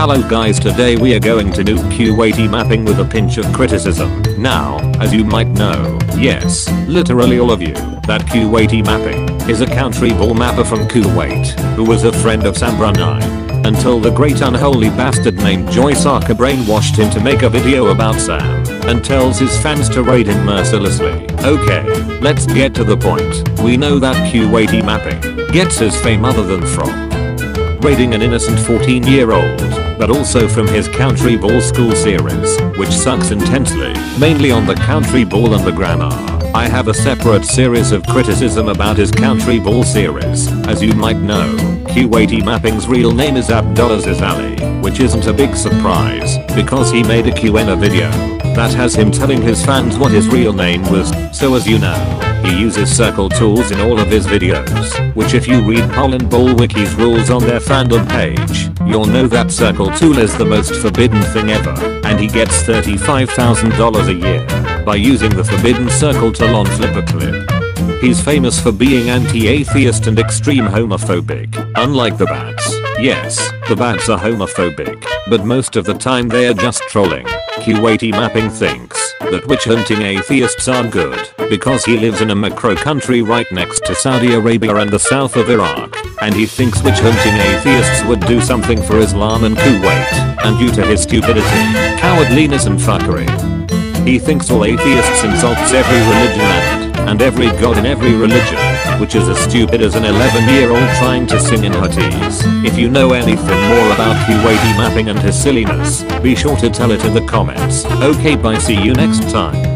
Hello guys today we are going to do Kuwaiti mapping with a pinch of criticism. Now, as you might know, yes, literally all of you, that Kuwaiti mapping is a country ball mapper from Kuwait who was a friend of Sambruh9 until the great unholy bastard named Joy Saka brainwashed him to make a video about Sam and tells his fans to raid him mercilessly. Okay, let's get to the point. We know that Kuwaiti mapping gets his fame other than from raiding an innocent 14 year old, but also from his Country Ball School series, which sucks intensely, mainly on the Country Ball and the grammar. I have a separate series of criticism about his Country Ball series. As you might know, Kuwaiti Mapping's real name is Abdulaziz Ali, which isn't a big surprise, because he made a Q&A video that has him telling his fans what his real name was, so as you know, he uses circle tools in all of his videos, which if you read Poland Ball Wiki's rules on their fandom page, you'll know that circle tool is the most forbidden thing ever, and he gets $35,000 a year by using the forbidden circle tool on FlipaClip. He's famous for being anti-atheist and extreme homophobic, unlike the bats. Yes, the bats are homophobic, but most of the time they are just trolling. Kuwaiti Mapping thinks that witch hunting atheists are good because he lives in a macro country right next to Saudi Arabia and the south of Iraq and he thinks witch hunting atheists would do something for Islam and Kuwait and due to his stupidity, cowardliness and fuckery. He thinks all atheists insults every religion and, and every god in every religion, which is as stupid as an 11 year old trying to sing in Hutties. If you know anything more about Kuwaiti mapping and his silliness, be sure to tell it in the comments. Okay bye see you next time.